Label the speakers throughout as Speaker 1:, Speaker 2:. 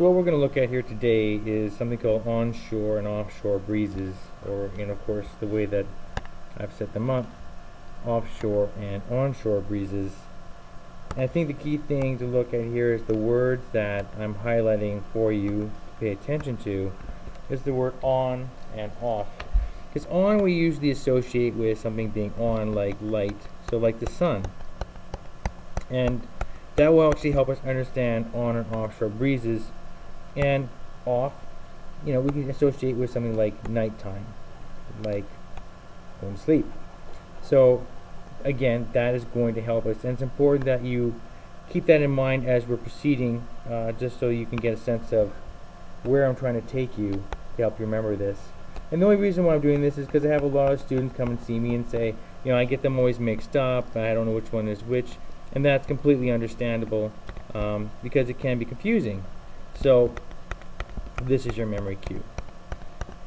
Speaker 1: So what we're going to look at here today is something called onshore and offshore breezes, or, and of course, the way that I've set them up, offshore and onshore breezes. And I think the key thing to look at here is the words that I'm highlighting for you to pay attention to is the word on and off. Because on we usually associate with something being on like light, so like the sun. And that will actually help us understand on and offshore breezes and off, you know, we can associate with something like nighttime, like going to sleep. So again, that is going to help us. And it's important that you keep that in mind as we're proceeding, uh, just so you can get a sense of where I'm trying to take you to help you remember this. And the only reason why I'm doing this is because I have a lot of students come and see me and say, you know, I get them always mixed up, I don't know which one is which, and that's completely understandable um, because it can be confusing. So this is your memory cue.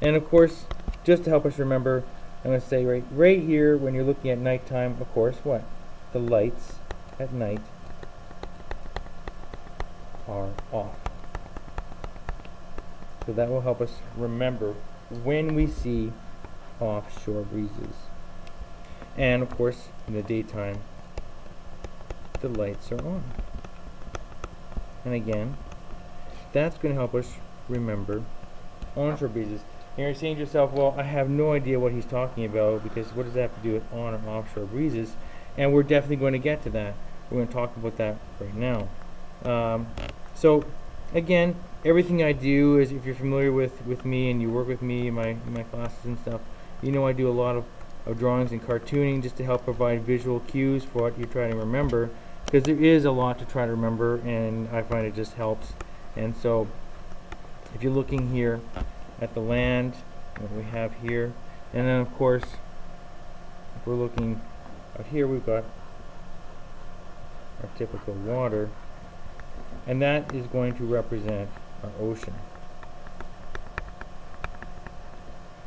Speaker 1: And of course, just to help us remember, I'm going to say right, right here when you're looking at nighttime, of course, what? The lights at night are off. So that will help us remember when we see offshore breezes. And of course, in the daytime, the lights are on. And again, that's going to help us remember onshore breezes. And you're saying to yourself, well, I have no idea what he's talking about because what does that have to do with on or offshore breezes? And we're definitely going to get to that. We're going to talk about that right now. Um, so, again, everything I do is, if you're familiar with, with me and you work with me in my, in my classes and stuff, you know I do a lot of, of drawings and cartooning just to help provide visual cues for what you're trying to remember because there is a lot to try to remember and I find it just helps. And so if you're looking here at the land, that we have here, and then of course, if we're looking out here, we've got our typical water, and that is going to represent our ocean.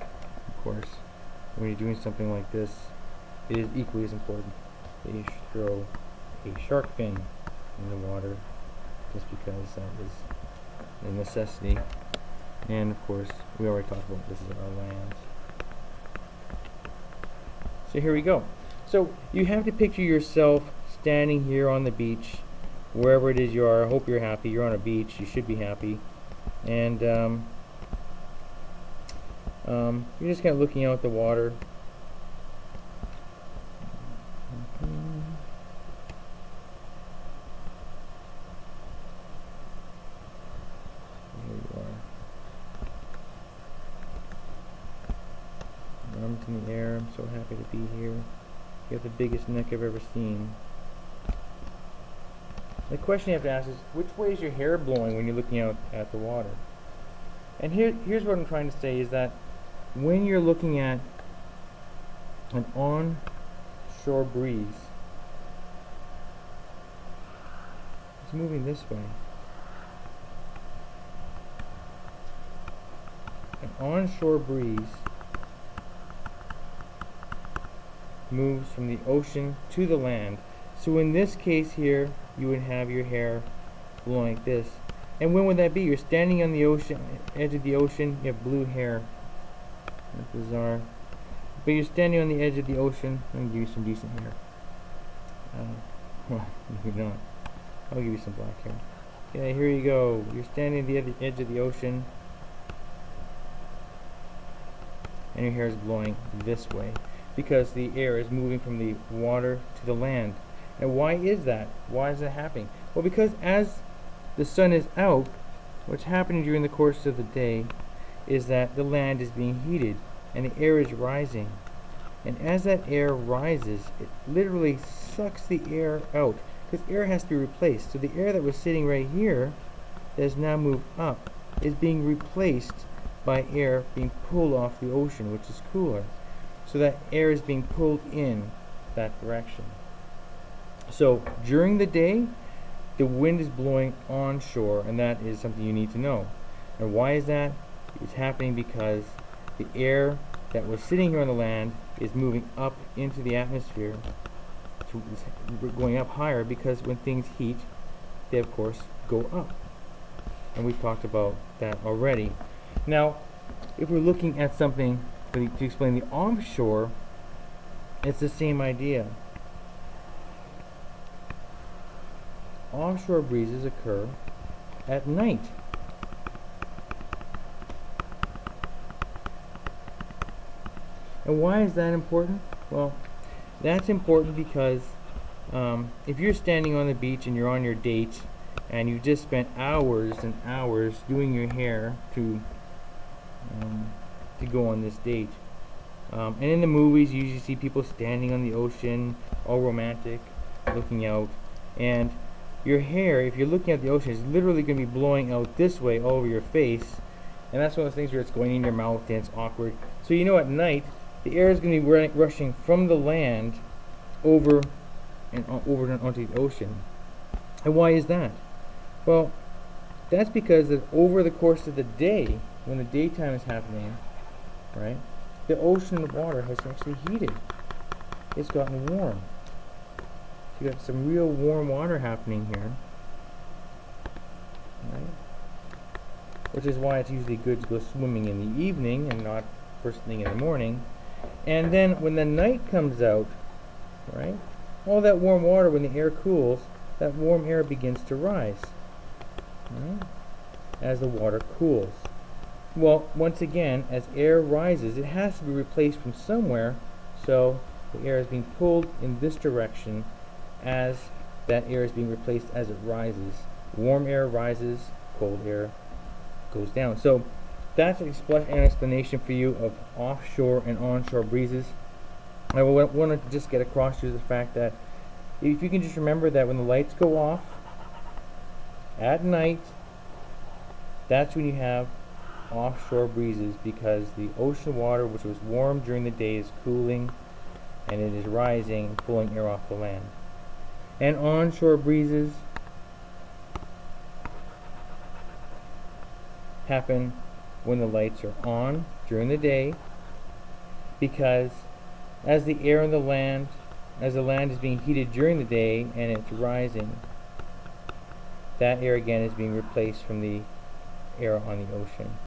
Speaker 1: Of course, when you're doing something like this, it is equally as important that you throw a shark fin in the water, just because that is a necessity. And of course, we already talked about this is our land. So here we go. So you have to picture yourself standing here on the beach, wherever it is you are. I hope you're happy. You're on a beach. You should be happy. And um, um, you're just kind of looking out at the water. In the air. I'm so happy to be here. You have the biggest neck I've ever seen. The question you have to ask is, which way is your hair blowing when you're looking out at the water? And here, here's what I'm trying to say is that when you're looking at an onshore breeze, it's moving this way. An onshore breeze moves from the ocean to the land. So in this case here, you would have your hair blowing like this. And when would that be? You're standing on the ocean, edge of the ocean, you have blue hair. That's bizarre. But you're standing on the edge of the ocean. To give you some decent hair. Uh, well, maybe not. I'll give you some black hair. Okay, here you go. You're standing at the edge of the ocean. And your hair is blowing this way because the air is moving from the water to the land. And why is that? Why is that happening? Well, because as the sun is out, what's happening during the course of the day is that the land is being heated and the air is rising. And as that air rises, it literally sucks the air out because air has to be replaced. So the air that was sitting right here that has now moved up is being replaced by air being pulled off the ocean, which is cooler so that air is being pulled in that direction. So during the day, the wind is blowing onshore, and that is something you need to know. And why is that? It's happening because the air that was sitting here on the land is moving up into the atmosphere, so going up higher because when things heat, they of course go up. and we've talked about that already. Now, if we're looking at something to explain the offshore, it's the same idea. Offshore breezes occur at night. And why is that important? Well, that's important because um, if you're standing on the beach and you're on your date and you just spent hours and hours doing your hair to um, to go on this date, um, and in the movies you usually see people standing on the ocean, all romantic, looking out, and your hair, if you're looking at the ocean, is literally going to be blowing out this way all over your face, and that's one of those things where it's going in your mouth and it's awkward. So you know at night the air is going to be rushing from the land over and over and onto the ocean. And why is that? Well, that's because that over the course of the day, when the daytime is happening, right, the ocean water has actually heated. It's gotten warm. So you got some real warm water happening here, right? Which is why it's usually good to go swimming in the evening and not first thing in the morning and then when the night comes out, right, all that warm water, when the air cools, that warm air begins to rise, right, as the water cools. Well, once again, as air rises, it has to be replaced from somewhere, so the air is being pulled in this direction as that air is being replaced as it rises. Warm air rises, cold air goes down. So that's an explanation for you of offshore and onshore breezes. I want to just get across to you the fact that if you can just remember that when the lights go off at night, that's when you have offshore breezes because the ocean water, which was warm during the day, is cooling and it is rising, pulling air off the land. And onshore breezes happen when the lights are on during the day because as the air in the land as the land is being heated during the day and it's rising that air again is being replaced from the air on the ocean